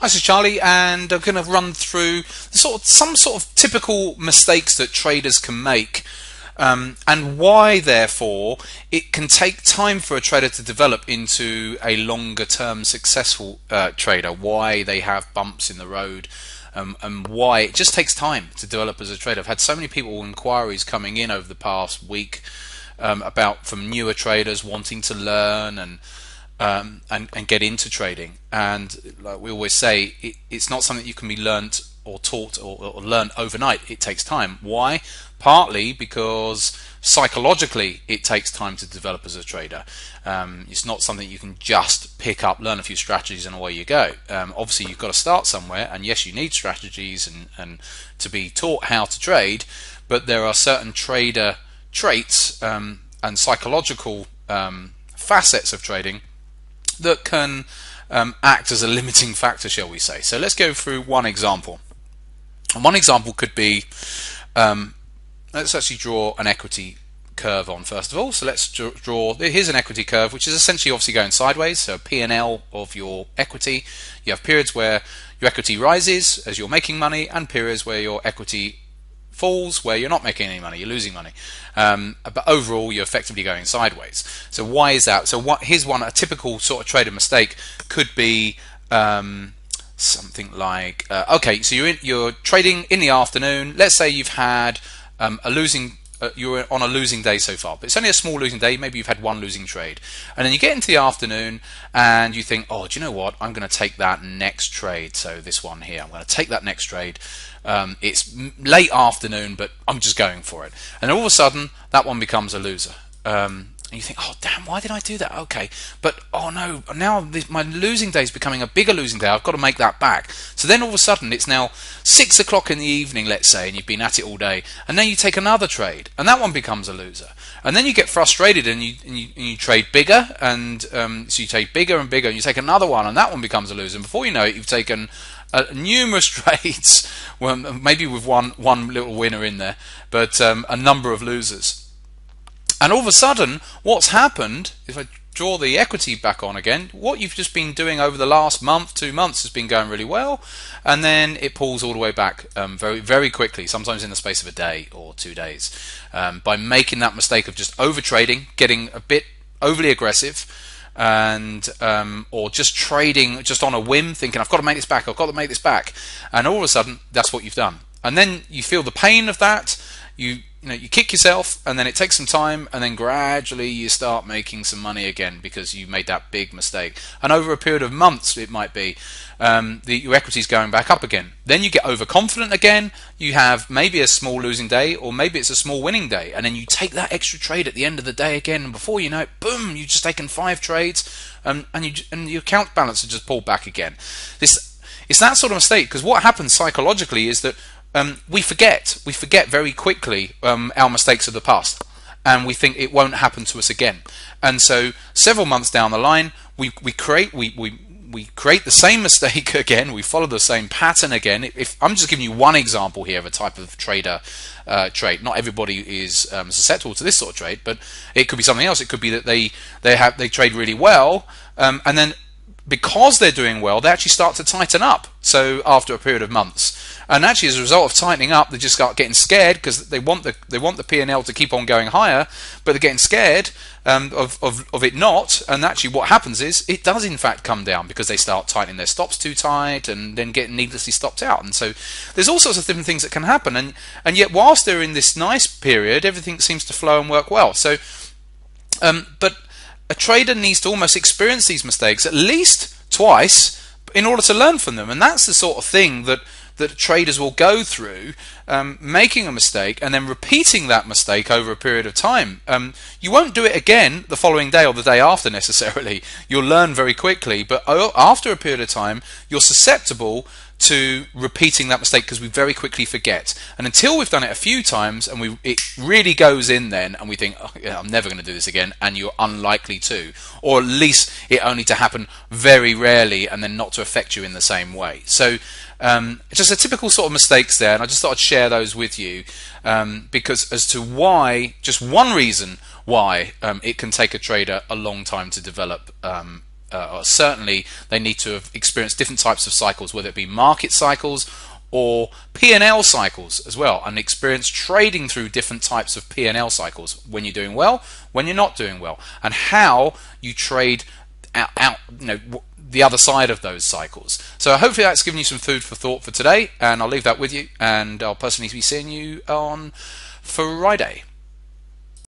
Hi, this is Charlie, and I'm going to run through sort of some sort of typical mistakes that traders can make, um, and why, therefore, it can take time for a trader to develop into a longer-term successful uh, trader. Why they have bumps in the road, um, and why it just takes time to develop as a trader. I've had so many people inquiries coming in over the past week um, about from newer traders wanting to learn and um, and, and get into trading. And like we always say, it, it's not something you can be learnt or taught or, or learned overnight. It takes time. Why? Partly because psychologically it takes time to develop as a trader. Um, it's not something you can just pick up, learn a few strategies, and away you go. Um, obviously, you've got to start somewhere, and yes, you need strategies and, and to be taught how to trade, but there are certain trader traits um, and psychological um, facets of trading that can um, act as a limiting factor, shall we say. So let's go through one example. And one example could be, um, let's actually draw an equity curve on first of all. So let's draw, here's an equity curve, which is essentially obviously going sideways. So P&L of your equity. You have periods where your equity rises as you're making money and periods where your equity falls where you're not making any money, you're losing money. Um, but overall, you're effectively going sideways. So why is that? So what? Here's one a typical sort of trader mistake could be. Um, something like uh, okay so you're in, you're trading in the afternoon let's say you've had um, a losing uh, you're on a losing day so far, but it's only a small losing day. Maybe you've had one losing trade, and then you get into the afternoon and you think, oh, do you know what? I'm going to take that next trade. So this one here, I'm going to take that next trade. Um, it's late afternoon, but I'm just going for it, and all of a sudden that one becomes a loser. Um, and you think, oh damn, why did I do that? Okay, but oh no, now this, my losing day is becoming a bigger losing day. I've got to make that back. So then all of a sudden it's now six o'clock in the evening, let's say, and you've been at it all day, and then you take another trade, and that one becomes a loser. And then you get frustrated and you and you, and you trade bigger, and um, so you take bigger and bigger, and you take another one, and that one becomes a loser. And before you know it, you've taken uh, numerous trades, well, maybe with one one little winner in there, but um, a number of losers. And all of a sudden, what's happened, if I draw the equity back on again, what you've just been doing over the last month, two months, has been going really well, and then it pulls all the way back um, very, very quickly, sometimes in the space of a day or two days, um, by making that mistake of just over trading, getting a bit overly aggressive, and um, or just trading just on a whim, thinking I've got to make this back, I've got to make this back, and all of a sudden that's what you've done, and then you feel the pain of that. You you know you kick yourself and then it takes some time and then gradually you start making some money again because you made that big mistake. And over a period of months it might be um, the, your equity is going back up again. Then you get overconfident again. You have maybe a small losing day or maybe it's a small winning day. And then you take that extra trade at the end of the day again and before you know it boom you've just taken five trades um, and you and your account balance has just pulled back again. This it's that sort of mistake because what happens psychologically is that um, we forget we forget very quickly um, our mistakes of the past. And we think it won't happen to us again. And so several months down the line we, we create we, we we create the same mistake again. We follow the same pattern again. If I'm just giving you one example here of a type of trader uh, trade. Not everybody is um, susceptible to this sort of trade but it could be something else. It could be that they they have they trade really well um, and then because they're doing well, they actually start to tighten up. So after a period of months, and actually as a result of tightening up, they just start getting scared because they want the they want the P and L to keep on going higher, but they're getting scared um, of, of of it not. And actually, what happens is it does in fact come down because they start tightening their stops too tight and then getting needlessly stopped out. And so there's all sorts of different things that can happen. And and yet whilst they're in this nice period, everything seems to flow and work well. So, um, but a trader needs to almost experience these mistakes at least twice in order to learn from them. And that's the sort of thing that that traders will go through um, making a mistake and then repeating that mistake over a period of time. Um, you won't do it again the following day or the day after necessarily. You'll learn very quickly, but after a period of time, you're susceptible to repeating that mistake because we very quickly forget. And until we've done it a few times and we it really goes in then and we think, oh, yeah, I'm never going to do this again, and you're unlikely to, or at least it only to happen very rarely and then not to affect you in the same way. So um, just a typical sort of mistakes there, and I just thought I'd share those with you um, because as to why, just one reason why um, it can take a trader a long time to develop um, uh, certainly they need to have experienced different types of cycles, whether it be market cycles or P&L cycles as well, and experience trading through different types of P&L cycles when you're doing well, when you're not doing well, and how you trade out, out you know, the other side of those cycles. So hopefully that's given you some food for thought for today, and I'll leave that with you, and I'll personally be seeing you on Friday.